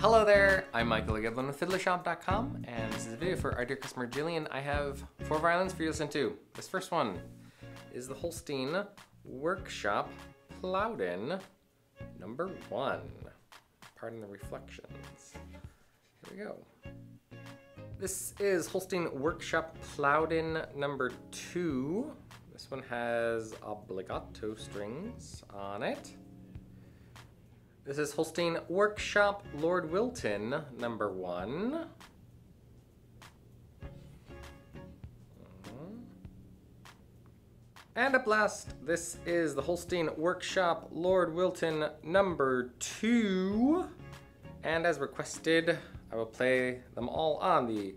Hello there, I'm Michael Giblin with FiddlerShop.com, and this is a video for our dear customer Jillian. I have four violins for you to listen to. This first one is the Holstein Workshop Plowden number one. Pardon the reflections. Here we go. This is Holstein Workshop Plowden number two. This one has obligato strings on it. This is Holstein Workshop Lord Wilton number one. Mm-hmm. And up last, this is the Holstein Workshop Lord Wilton number two. And as requested, I will play them all on the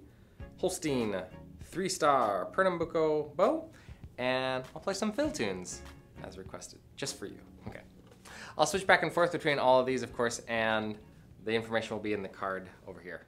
Holstein three star Pernambuco bow. And I'll play some fill tunes as requested, just for you. I'll switch back and forth between all of these, of course, and the information will be in the card over here.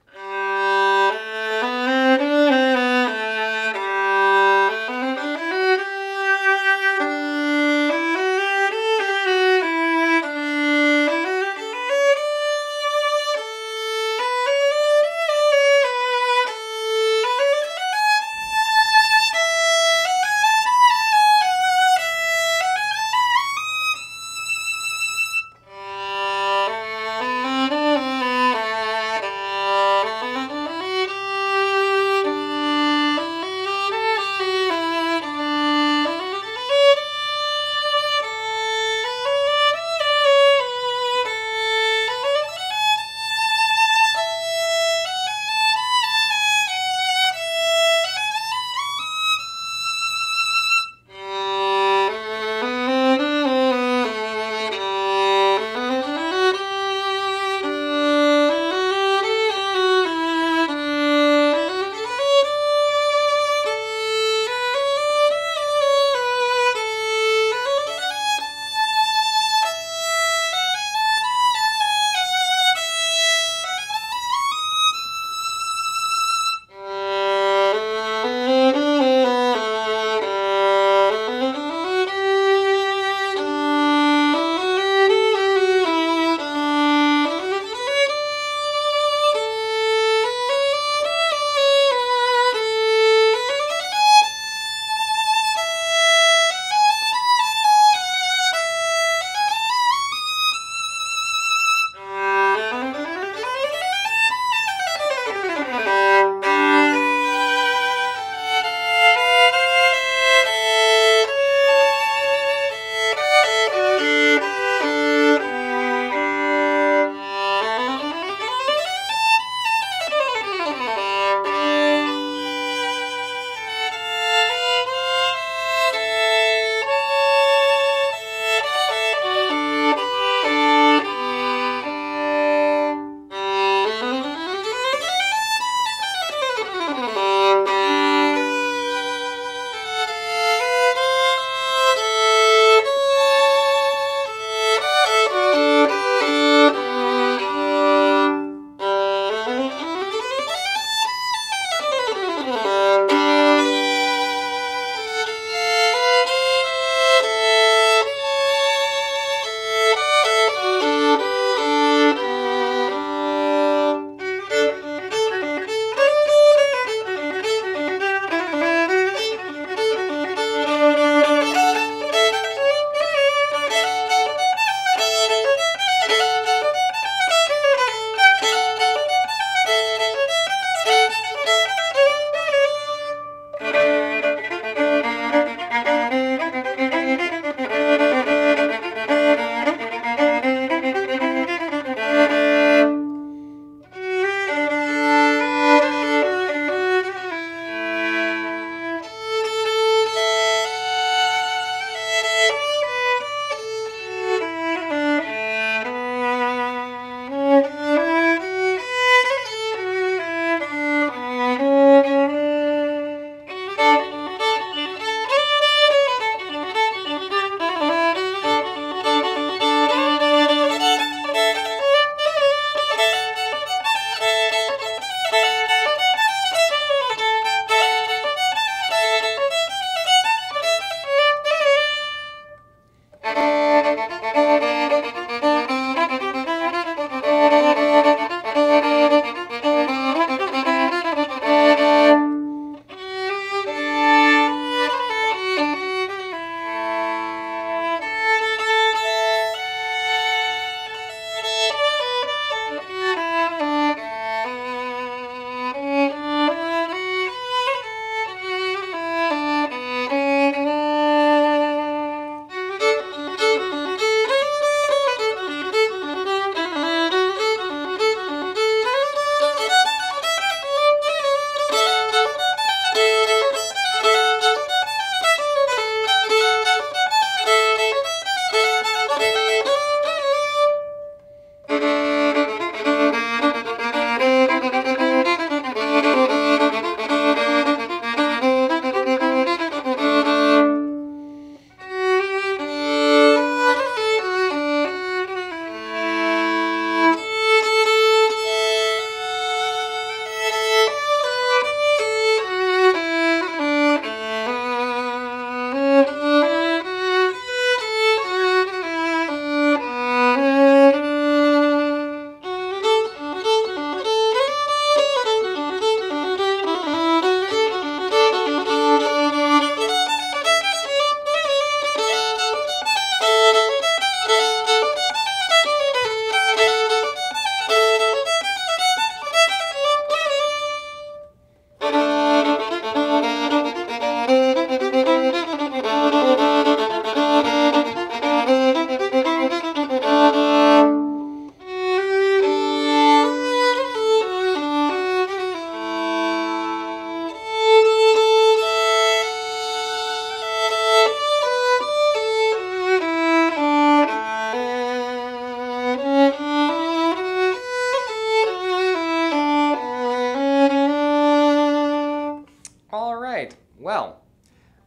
Well,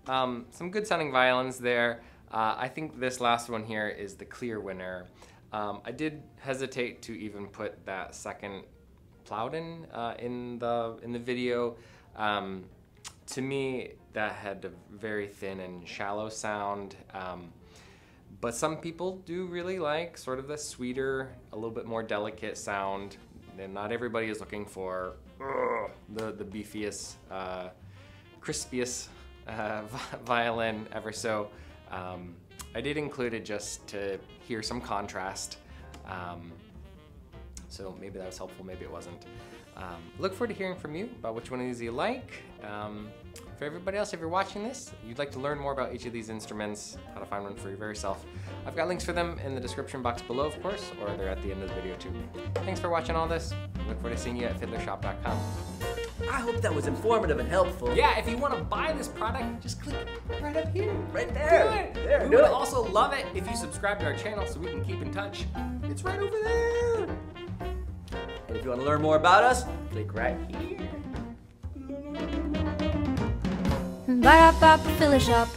um, some good sounding violins there. Uh, I think this last one here is the clear winner. Um, I did hesitate to even put that second Plowden uh, in the in the video. Um, to me, that had a very thin and shallow sound. Um, but some people do really like sort of the sweeter, a little bit more delicate sound. And not everybody is looking for ugh, the the beefiest, uh, crispiest uh, violin ever. So um, I did include it just to hear some contrast. Um, so maybe that was helpful, maybe it wasn't. Um, look forward to hearing from you about which one of these you like. Um, for everybody else, if you're watching this, you'd like to learn more about each of these instruments, how to find one for your very self, I've got links for them in the description box below, of course, or they're at the end of the video too. Thanks for watching all this. Look forward to seeing you at fiddlershop.com. I hope that was informative and helpful. Yeah, if you want to buy this product, just click right up here. Right there. Do it. There, we do would it. also love it if you subscribe to our channel so we can keep in touch. It's right over there. And if you want to learn more about us, click right here. Ba-da-ba, Philly shop.